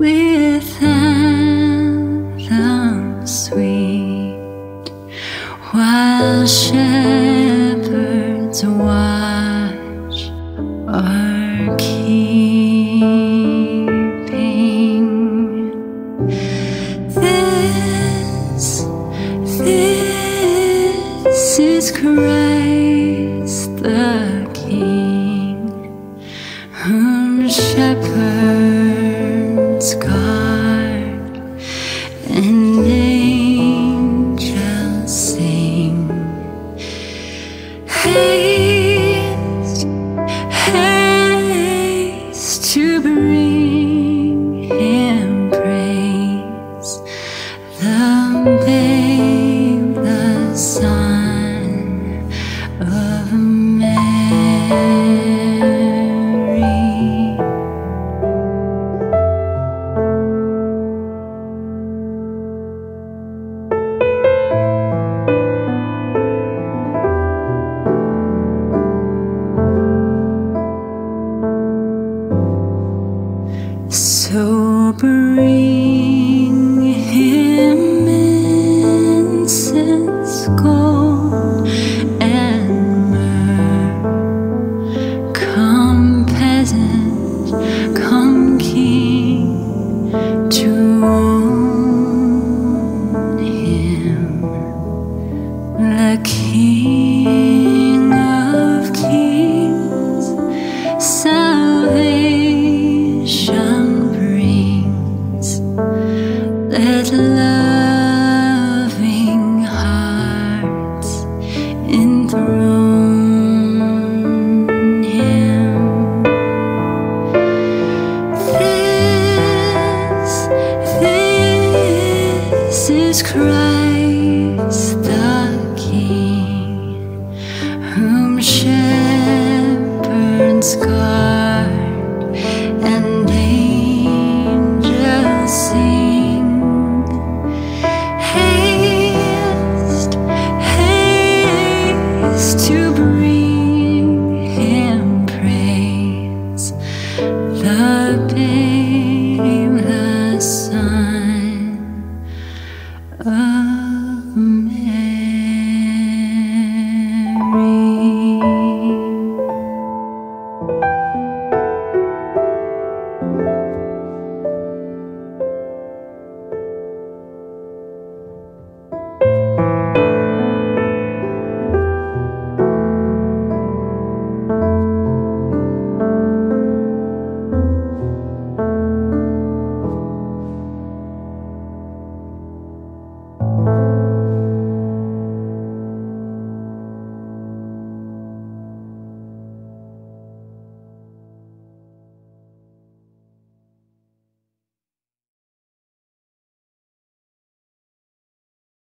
with anthem sweet, while shepherds watch. to breathe. So Love. Ah.